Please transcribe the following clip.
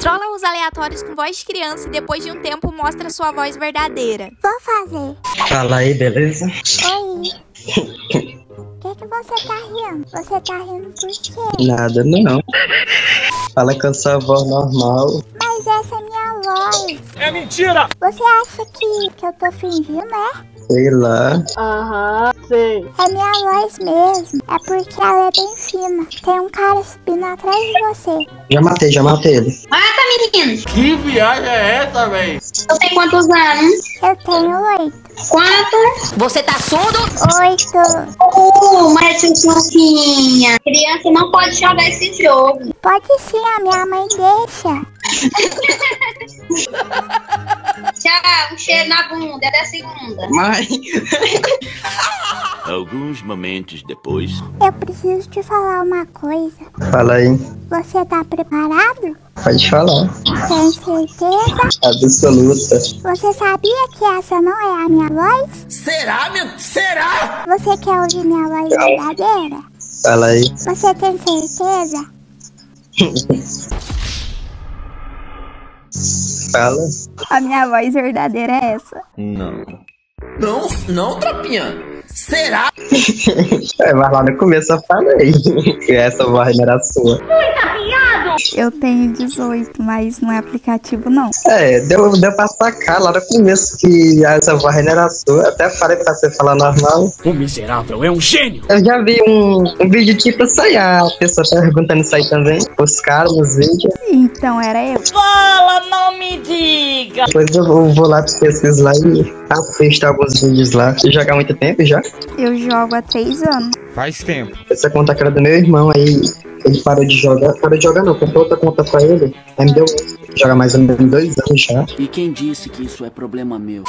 Trola os aleatórios com voz de criança e depois de um tempo mostra sua voz verdadeira. Vou fazer. Fala aí, beleza? Oi. O que, que você tá rindo? Você tá rindo por quê? Nada, não. Fala com a sua voz normal. Mas essa é minha voz. É mentira! Você acha que, que eu tô fingindo, né? Sei lá. Aham, sei. É minha voz mesmo. É porque ela é bem fina. Tem um cara subindo atrás de você. Já matei, já matei ele. Mata, menino. Que viagem é essa, véi? Eu tenho quantos anos? Eu tenho oito. Quantos? Você tá surdo? Oito. Uh, mas fofinha. Criança não pode jogar esse jogo. Pode sim, a minha mãe deixa. Tchau, um cheiro na bunda. Até segunda. Mãe. Alguns momentos depois. Eu preciso te falar uma coisa. Fala aí. Você tá preparado? Pode falar. Tem certeza? Absoluta. Você sabia que essa não é a minha voz? Será, meu? Será? Você quer ouvir minha voz verdadeira? Fala aí. Você tem certeza? Fala. A minha voz verdadeira é essa. Não. Não, não, tropinha. Será? É, mas lá no começo eu falei que essa voz não era sua. Eu tenho 18, mas não é aplicativo não. É, deu, deu pra sacar lá no começo que essa voz não era sua. Até falei pra você falar normal. O miserável é um gênio. Eu já vi um, um vídeo tipo isso aí, a pessoa perguntando isso aí também. Os caras nos vídeos. Então era eu. Depois eu vou, vou lá pesquisar lá e assisto alguns vídeos lá. Você joga há muito tempo já? Eu jogo há 3 anos. Faz tempo. Essa conta que era do meu irmão, aí ele parou de jogar. Parou de jogar não, comprou outra conta pra ele. Aí me deu. Joga mais ou menos dois anos já. E quem disse que isso é problema meu?